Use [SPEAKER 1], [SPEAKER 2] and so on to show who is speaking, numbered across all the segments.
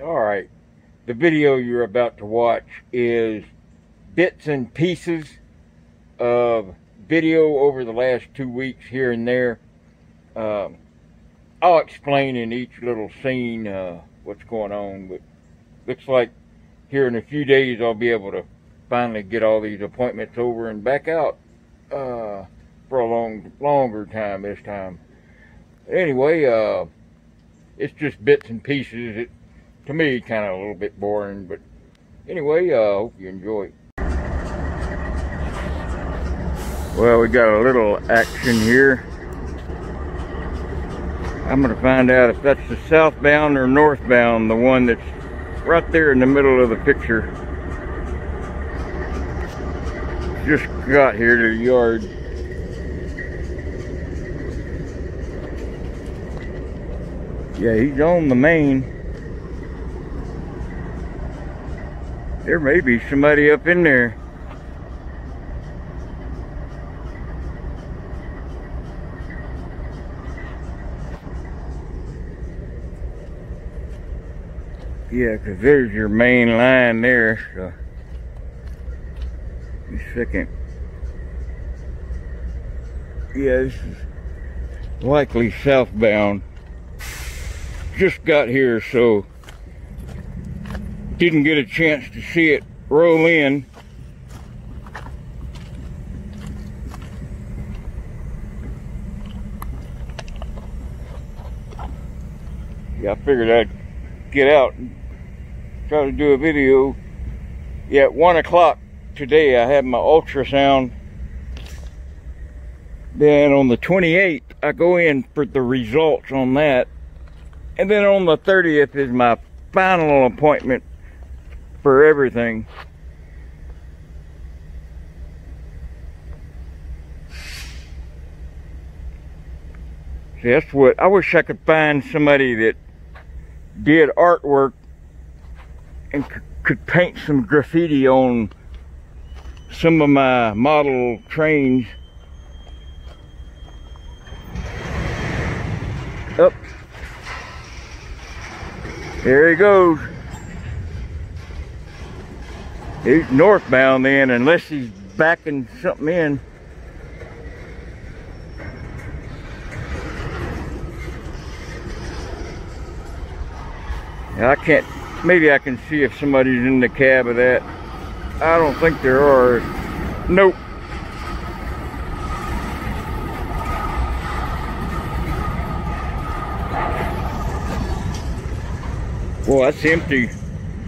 [SPEAKER 1] All right. The video you're about to watch is bits and pieces of video over the last two weeks here and there. Um, I'll explain in each little scene uh, what's going on, but looks like here in a few days I'll be able to finally get all these appointments over and back out uh, for a long, longer time this time. Anyway, uh, it's just bits and pieces. To me, kind of a little bit boring, but anyway, I uh, hope you enjoy. Well, we got a little action here. I'm going to find out if that's the southbound or northbound, the one that's right there in the middle of the picture. Just got here to the yard. Yeah, he's on the main. There may be somebody up in there. Yeah, because there's your main line there, so. Second. Yeah, this is likely southbound just got here, so didn't get a chance to see it roll in. Yeah, I figured I'd get out and try to do a video. Yeah, at 1 o'clock today I have my ultrasound. Then on the 28th, I go in for the results on that. And then on the 30th is my final appointment for everything. See, that's what, I wish I could find somebody that did artwork and could paint some graffiti on some of my model trains. Up. There he goes. He's northbound then, unless he's backing something in. I can't, maybe I can see if somebody's in the cab of that. I don't think there are. Nope. Well, that's empty.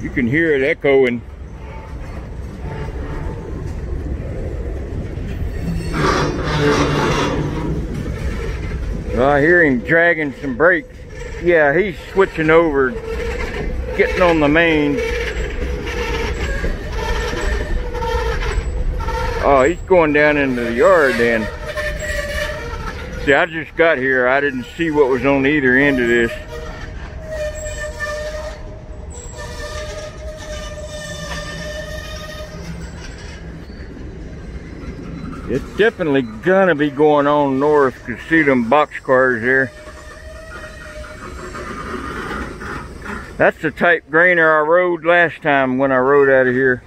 [SPEAKER 1] You can hear it echoing. Well, I hear him dragging some brakes. Yeah, he's switching over, getting on the main. Oh, he's going down into the yard then. See, I just got here. I didn't see what was on either end of this. Definitely gonna be going on north to see them box cars there. That's the type grainer I rode last time when I rode out of here.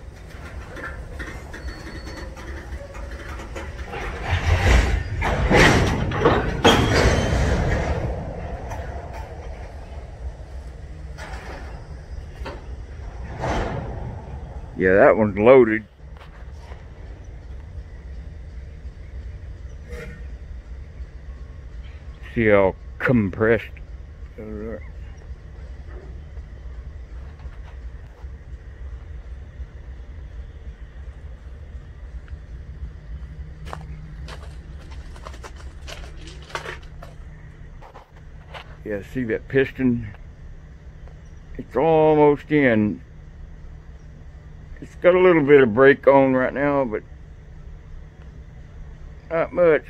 [SPEAKER 1] Yeah, that one's loaded. See how compressed. Yeah, see that piston? It's almost in. It's got a little bit of brake on right now, but not much.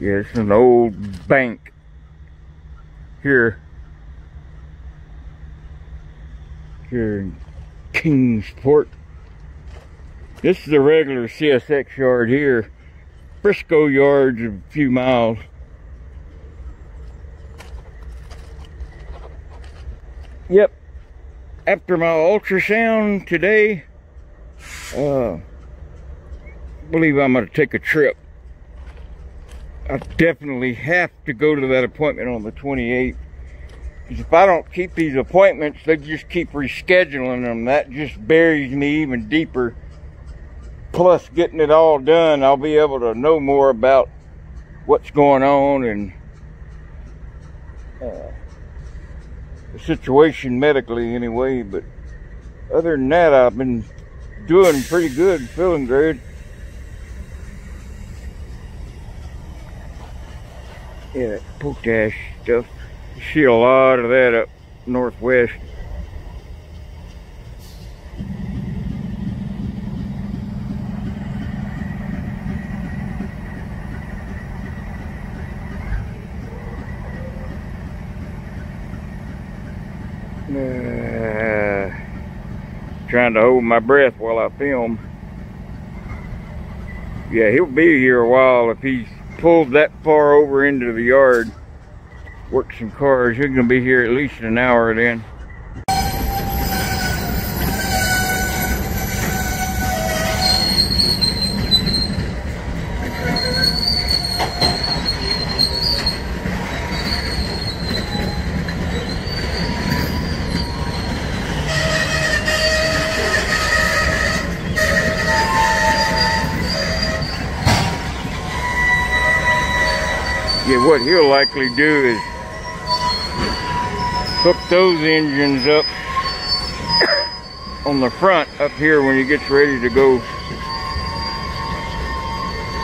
[SPEAKER 1] Yeah, it's an old bank here. Here in Kingsport. This is a regular CSX yard here. Frisco yards a few miles. Yep. After my ultrasound today, uh, believe I'm going to take a trip I definitely have to go to that appointment on the 28th. Because if I don't keep these appointments, they just keep rescheduling them. That just buries me even deeper. Plus, getting it all done, I'll be able to know more about what's going on and uh, the situation medically anyway. But other than that, I've been doing pretty good, feeling good. Yeah, potash stuff. You see a lot of that up northwest. Uh, trying to hold my breath while I film. Yeah, he'll be here a while if he's pulled that far over into the yard. worked some cars. You're gonna be here at least an hour then. He'll likely do is hook those engines up on the front up here when he gets ready to go.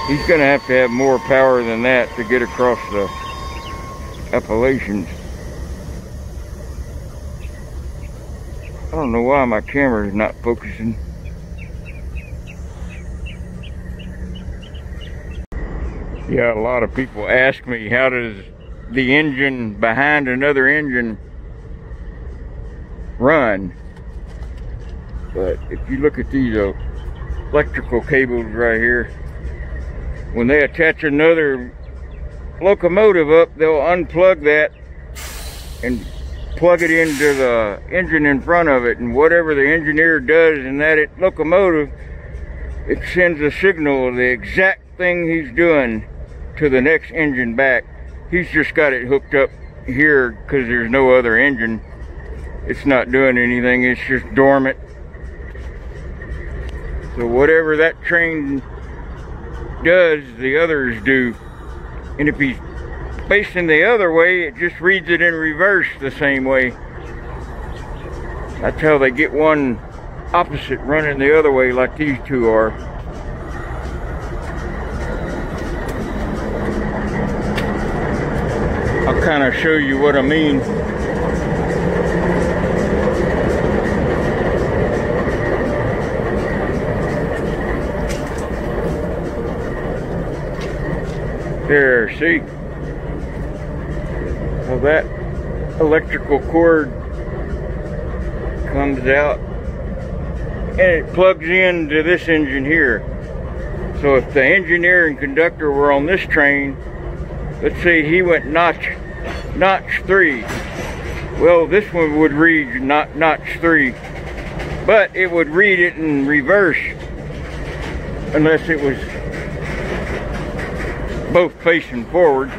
[SPEAKER 1] He's gonna have to have more power than that to get across the Appalachians. I don't know why my camera is not focusing. Yeah, a lot of people ask me how does the engine behind another engine run. But if you look at these uh, electrical cables right here, when they attach another locomotive up, they'll unplug that and plug it into the engine in front of it. And whatever the engineer does in that locomotive, it sends a signal of the exact thing he's doing to the next engine back. He's just got it hooked up here because there's no other engine. It's not doing anything, it's just dormant. So whatever that train does, the others do. And if he's facing the other way, it just reads it in reverse the same way. That's how they get one opposite running the other way like these two are. Kind of show you what I mean. There, see? Well, that electrical cord comes out and it plugs into this engine here. So if the engineer and conductor were on this train, let's say he went notch, notch three. Well, this one would read not notch three, but it would read it in reverse unless it was both facing forward.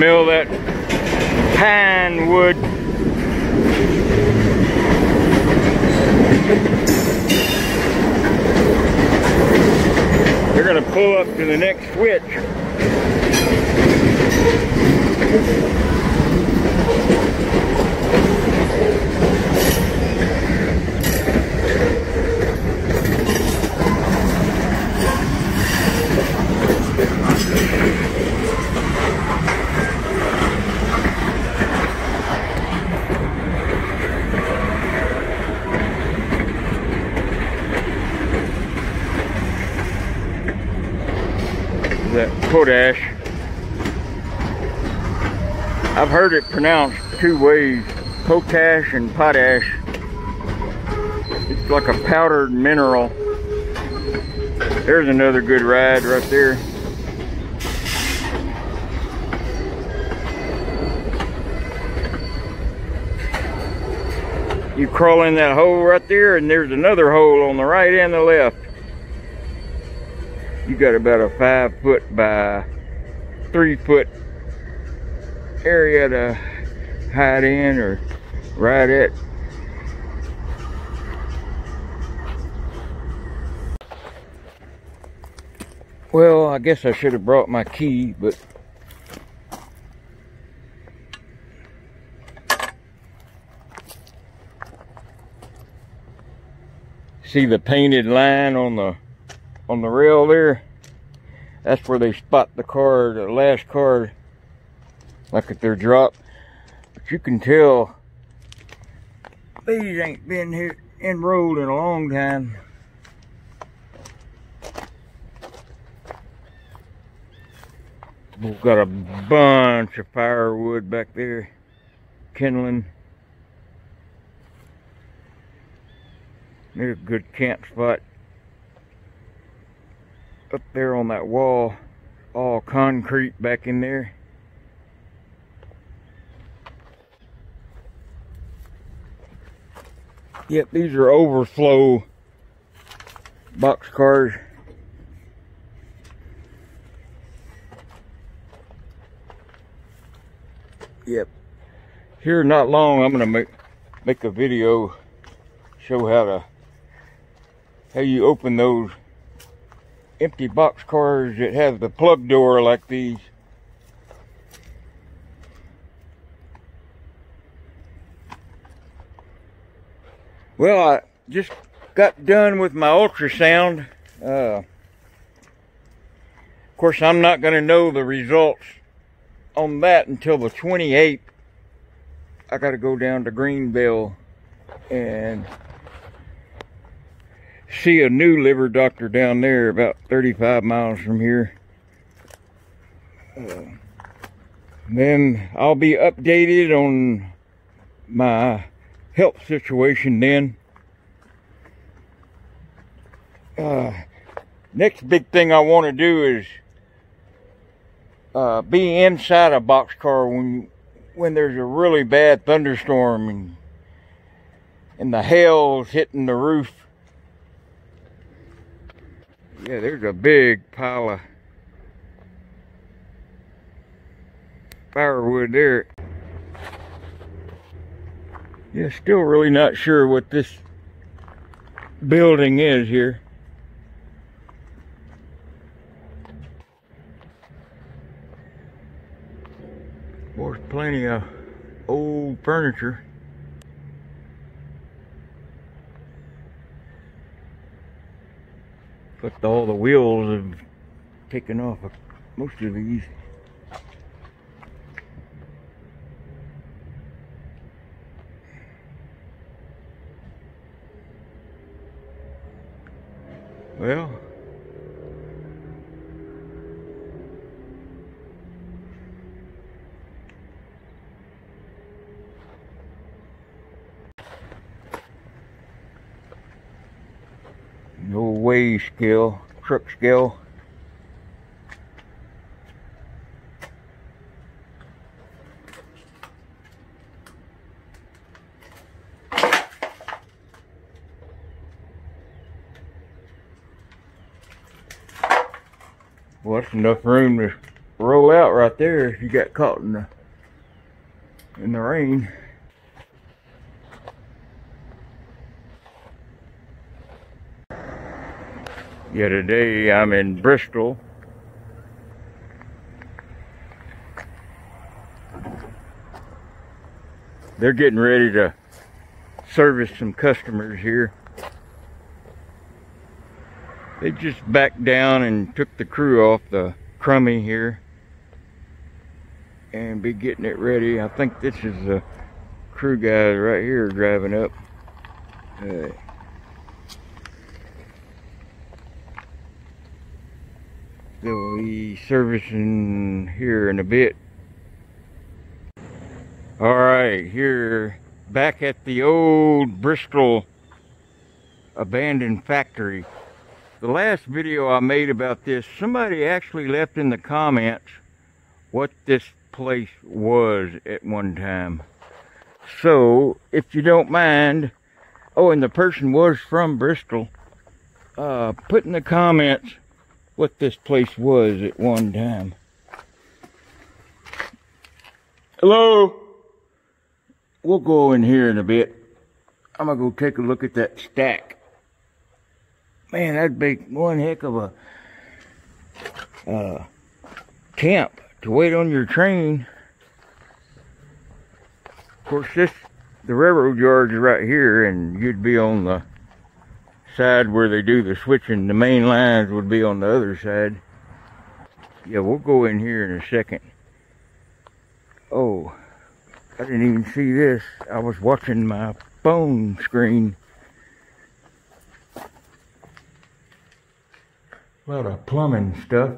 [SPEAKER 1] Smell that pine wood. They're gonna pull up to the next switch. Potash. I've heard it pronounced two ways, potash and potash. It's like a powdered mineral. There's another good ride right there. You crawl in that hole right there and there's another hole on the right and the left. You got about a five foot by three foot area to hide in or ride it. Well, I guess I should have brought my key, but see the painted line on the on the rail there. That's where they spot the car the last car like if they're dropped but you can tell these ain't been here enrolled in a long time. We've got a bunch of firewood back there kindling. There's a good camp spot up there on that wall, all concrete back in there. Yep, these are overflow box cars. Yep. Here not long I'm gonna make make a video show how to how you open those empty box cars that have the plug door like these. Well, I just got done with my ultrasound. Uh, of course, I'm not going to know the results on that until the 28th. I got to go down to Greenville and see a new liver doctor down there about 35 miles from here. Uh, then I'll be updated on my health situation then. Uh, next big thing I want to do is uh, be inside a boxcar when when there's a really bad thunderstorm and and the hail's hitting the roof yeah, there's a big pile of firewood there. Yeah, still really not sure what this building is here. There's plenty of old furniture. But all the wheels have taken off of most of these. Well, scale, truck scale. Well, that's enough room to roll out right there if you got caught in the in the rain. Yeah, today I'm in Bristol. They're getting ready to service some customers here. They just backed down and took the crew off the crummy here and be getting it ready. I think this is the crew guys right here driving up. Uh, They'll be servicing here in a bit. All right, here back at the old Bristol abandoned factory. The last video I made about this, somebody actually left in the comments what this place was at one time. So, if you don't mind, oh, and the person was from Bristol, uh, put in the comments what this place was at one time. Hello? We'll go in here in a bit. I'm gonna go take a look at that stack. Man, that'd be one heck of a uh, camp to wait on your train. Of course, this the railroad yard's right here, and you'd be on the side where they do the switching. The main lines would be on the other side. Yeah, we'll go in here in a second. Oh, I didn't even see this. I was watching my phone screen. A lot of plumbing stuff.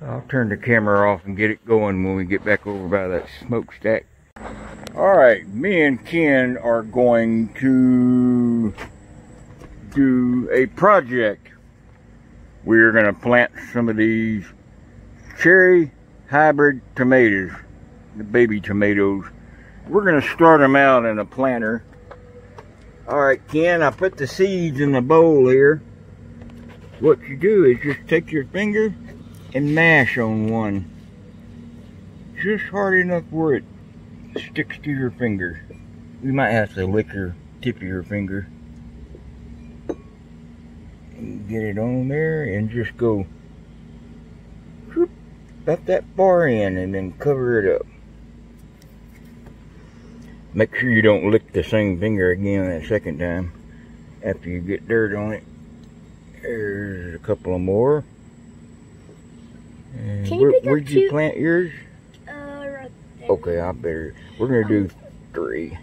[SPEAKER 1] I'll turn the camera off and get it going when we get back over by that smokestack. Alright, me and Ken are going to do a project. We're going to plant some of these cherry hybrid tomatoes, the baby tomatoes. We're going to start them out in a planter. Alright, Ken, I put the seeds in the bowl here. What you do is just take your finger and mash on one. Just hard enough where it sticks to your finger. You might have to lick your tip of your finger. Get it on there and just go whoop, about that far in and then cover it up. Make sure you don't lick the same finger again that second time after you get dirt on it. There's a couple of more. And
[SPEAKER 2] Can you
[SPEAKER 1] where,
[SPEAKER 2] pick
[SPEAKER 1] where'd you
[SPEAKER 2] two-
[SPEAKER 1] plant yours?
[SPEAKER 2] Uh, right there.
[SPEAKER 1] Okay, I better. We're gonna do three.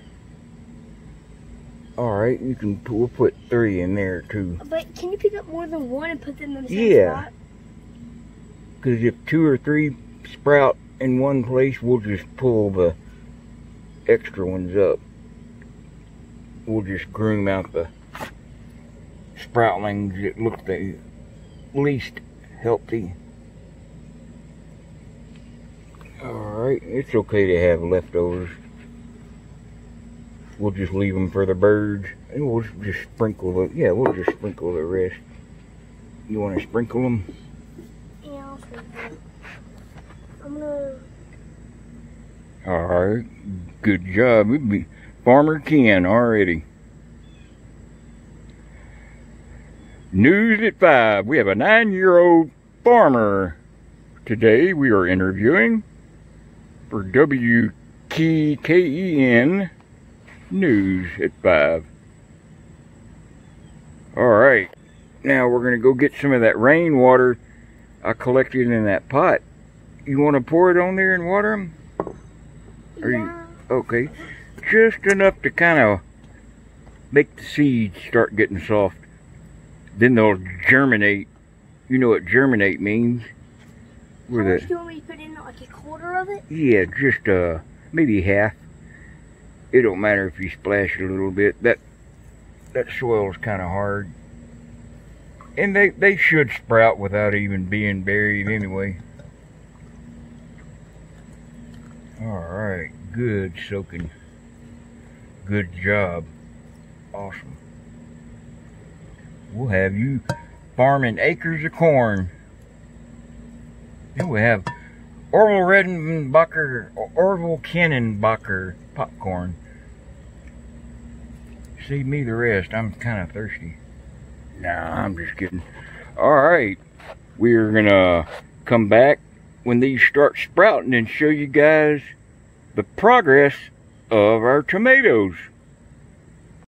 [SPEAKER 1] All right, you can. We'll put three in there too.
[SPEAKER 2] But can you pick up more than one and put them in the same
[SPEAKER 1] Yeah.
[SPEAKER 2] spot?
[SPEAKER 1] Because if two or three sprout in one place, we'll just pull the extra ones up. We'll just groom out the sproutlings that look the least healthy. Alright, it's okay to have leftovers. We'll just leave them for the birds. And we'll just sprinkle the, yeah, we'll just sprinkle the rest. You want to sprinkle them?
[SPEAKER 2] Yeah, I'll that. I'm gonna.
[SPEAKER 1] Alright, good job. We'd be Farmer Ken already. News at 5. We have a nine-year-old farmer. Today we are interviewing for WKKEN News at 5. Alright, now we're going to go get some of that rainwater I collected in that pot. You want to pour it on there and water them? Are you- Okay. Just enough to kind of make the seeds start getting soft. Then they'll germinate. You know what germinate means?
[SPEAKER 2] How
[SPEAKER 1] Where
[SPEAKER 2] much
[SPEAKER 1] the
[SPEAKER 2] do you want me to put in? Like a quarter of it?
[SPEAKER 1] yeah, just uh maybe half. It don't matter if you splash it a little bit. That that soil is kind of hard, and they they should sprout without even being buried anyway. All right, good soaking. Good job. Awesome. We'll have you farming acres of corn. Then we have Orville Redenbacher, Orville Kennenbacher popcorn. Save me the rest. I'm kind of thirsty. Nah, I'm just kidding. All right, we're gonna come back when these start sprouting and show you guys the progress of our tomatoes.